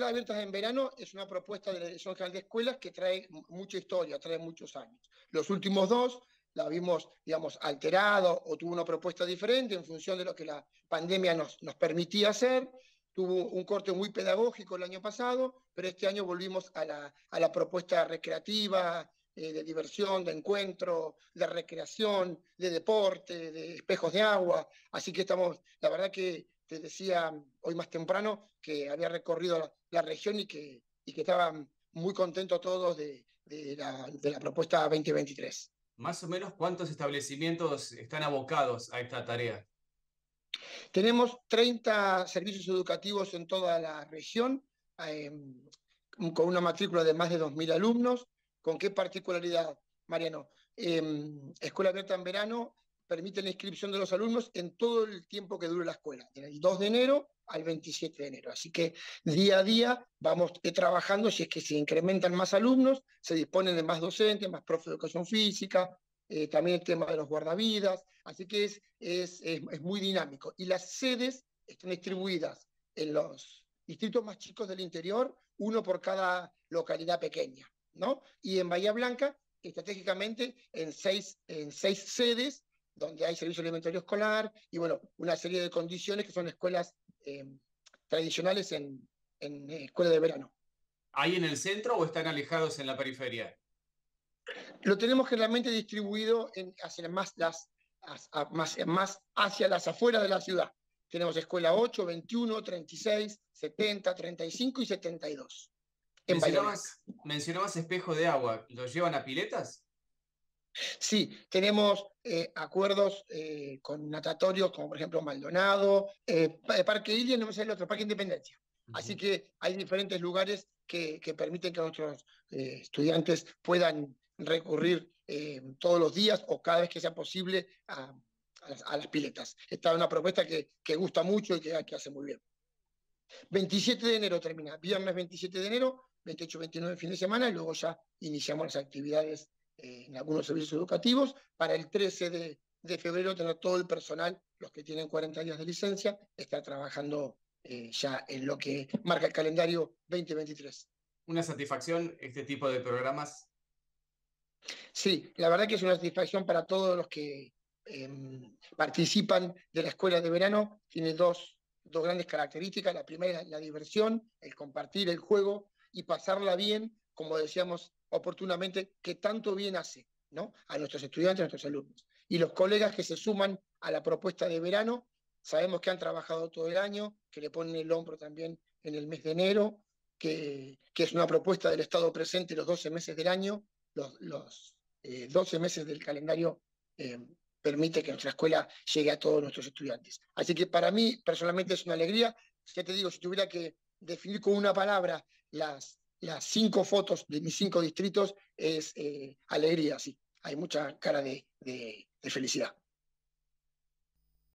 abiertas en verano es una propuesta de la Dirección General de Escuelas que trae mucha historia, trae muchos años. Los últimos dos la vimos, digamos, alterado o tuvo una propuesta diferente en función de lo que la pandemia nos, nos permitía hacer. Tuvo un corte muy pedagógico el año pasado, pero este año volvimos a la, a la propuesta recreativa, eh, de diversión, de encuentro, de recreación, de deporte, de espejos de agua. Así que estamos, la verdad que te decía hoy más temprano que había recorrido la, región y que, y que estaban muy contentos todos de, de, la, de la propuesta 2023. Más o menos, ¿cuántos establecimientos están abocados a esta tarea? Tenemos 30 servicios educativos en toda la región, eh, con una matrícula de más de 2.000 alumnos. ¿Con qué particularidad, Mariano? Eh, escuela abierta en verano permite la inscripción de los alumnos en todo el tiempo que dure la escuela, del 2 de enero al 27 de enero. Así que día a día vamos eh, trabajando, si es que se incrementan más alumnos, se disponen de más docentes, más profes de educación física, eh, también el tema de los guardavidas, así que es, es, es, muy dinámico. Y las sedes están distribuidas en los distritos más chicos del interior, uno por cada localidad pequeña. ¿no? Y en Bahía Blanca, estratégicamente, en seis, en seis sedes, donde hay servicio alimentario escolar y, bueno, una serie de condiciones que son escuelas eh, tradicionales en, en escuela de verano. ¿Hay en el centro o están alejados en la periferia? Lo tenemos generalmente distribuido en, hacia más, las, a, más, más hacia las afueras de la ciudad. Tenemos escuela 8, 21, 36, 70, 35 y 72. Mencionabas, mencionabas, espejo de agua, ¿los llevan a piletas? Sí, tenemos eh, acuerdos eh, con natatorios como por ejemplo Maldonado, eh, Parque Ilia, no me sé el otro, Parque Independencia. Uh -huh. Así que hay diferentes lugares que, que permiten que nuestros eh, estudiantes puedan recurrir eh, todos los días o cada vez que sea posible a, a, las, a las, piletas. Esta es una propuesta que, que gusta mucho y que, que hace muy bien. 27 de enero termina, viernes 27 de enero, 28, 29 fin de semana, y luego ya iniciamos las actividades eh, en algunos servicios educativos. Para el 13 de, de, febrero tener todo el personal, los que tienen 40 días de licencia, está trabajando eh, ya en lo que marca el calendario 2023. ¿Una satisfacción este tipo de programas? Sí, la verdad que es una satisfacción para todos los que eh, participan de la escuela de verano. Tiene dos, dos grandes características. La primera es la diversión, el compartir el juego y pasarla bien, como decíamos oportunamente, que tanto bien hace ¿no? a nuestros estudiantes, a nuestros alumnos. Y los colegas que se suman a la propuesta de verano, sabemos que han trabajado todo el año, que le ponen el hombro también en el mes de enero, que, que es una propuesta del Estado presente los 12 meses del año, los, los eh, 12 meses del calendario eh, permite que nuestra escuela llegue a todos nuestros estudiantes. Así que para mí personalmente es una alegría. Ya te digo, si tuviera que definir con una palabra las, las cinco fotos de mis cinco distritos, es eh, alegría, sí. Hay mucha cara de, de, de felicidad.